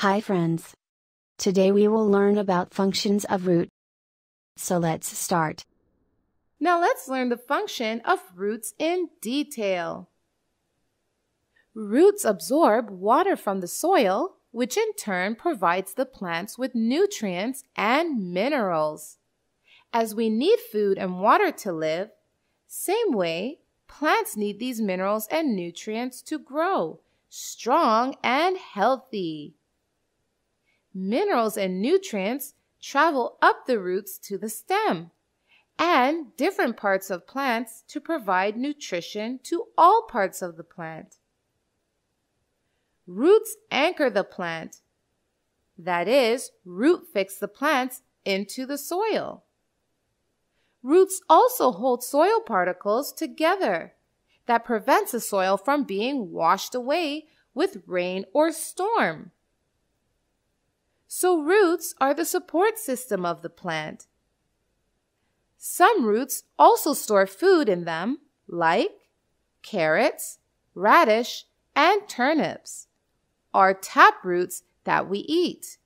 Hi friends. Today we will learn about functions of root. So let's start. Now let's learn the function of roots in detail. Roots absorb water from the soil, which in turn provides the plants with nutrients and minerals. As we need food and water to live, same way, plants need these minerals and nutrients to grow strong and healthy. Minerals and nutrients travel up the roots to the stem and different parts of plants to provide nutrition to all parts of the plant. Roots anchor the plant. That is, root fix the plants into the soil. Roots also hold soil particles together that prevents the soil from being washed away with rain or storm. So roots are the support system of the plant. Some roots also store food in them, like carrots, radish, and turnips, are tap roots that we eat.